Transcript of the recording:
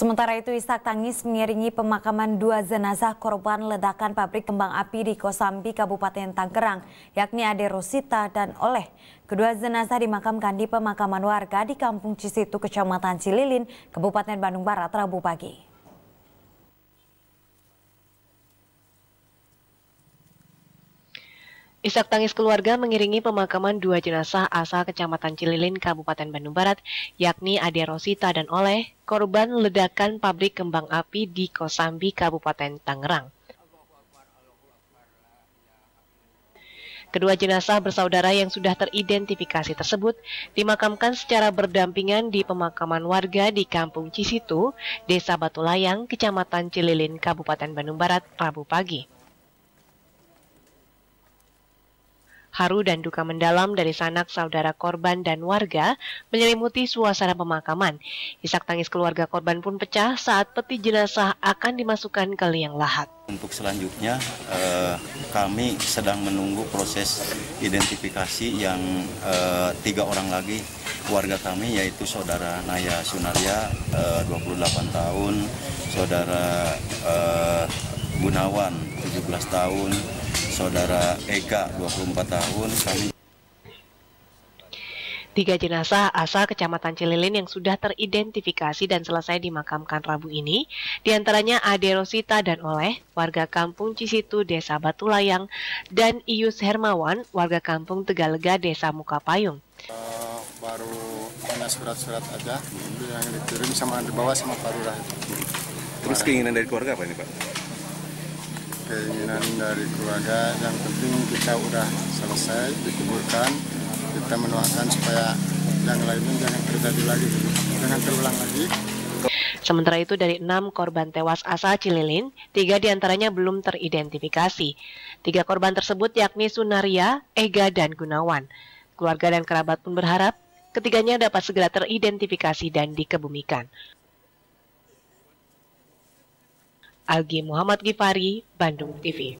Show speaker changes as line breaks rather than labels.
Sementara itu isak tangis mengiringi pemakaman dua jenazah korban ledakan pabrik kembang api di Kosambi, Kabupaten Tangerang, yakni Ade Rosita dan Oleh. Kedua jenazah dimakamkan di pemakaman warga di Kampung Cisitu, Kecamatan Cililin, Kabupaten Bandung Barat, Rabu pagi.
Isak tangis keluarga mengiringi pemakaman dua jenazah asal Kecamatan Cililin, Kabupaten Bandung Barat, yakni Ade Rosita dan Oleh, korban ledakan pabrik kembang api di Kosambi, Kabupaten Tangerang. Kedua jenazah bersaudara yang sudah teridentifikasi tersebut dimakamkan secara berdampingan di pemakaman warga di Kampung Cisitu, Desa Batulayang, Kecamatan Cililin, Kabupaten Bandung Barat, Rabu pagi. Haru dan duka mendalam dari sanak saudara korban dan warga menyelimuti suasana pemakaman. Isak tangis keluarga korban pun pecah saat peti jenazah akan dimasukkan ke liang lahat.
Untuk selanjutnya eh, kami sedang menunggu proses identifikasi yang eh, tiga orang lagi warga kami yaitu saudara Naya Sunaria eh, 28 tahun, saudara eh, Gunawan 17 tahun, saudara Eka 24 tahun kami
Tiga jenazah asal Kecamatan Cililin yang sudah teridentifikasi dan selesai dimakamkan Rabu ini, di antaranya Ade Rosita dan Oleh, warga kampung Cisitu, Desa Batulayang, dan Ius Hermawan, warga kampung Tegalega, Desa Mukapayung.
Uh, baru hanya surat-surat aja yang dikirim sama dibawa sama Pak Lurah.
Terus keinginan dari keluarga apa ini Pak?
Keinginan dari keluarga yang penting kita udah selesai dikuburkan kita mendoakan supaya yang lainnya jangan terjadi lagi jangan terulang lagi
Sementara itu dari enam korban tewas asal Cililin, tiga di antaranya belum teridentifikasi. Tiga korban tersebut yakni Sunaria, Ega, dan Gunawan. Keluarga dan kerabat pun berharap ketiganya dapat segera teridentifikasi dan dikebumikan. Algi Muhammad Gifari, Bandung TV.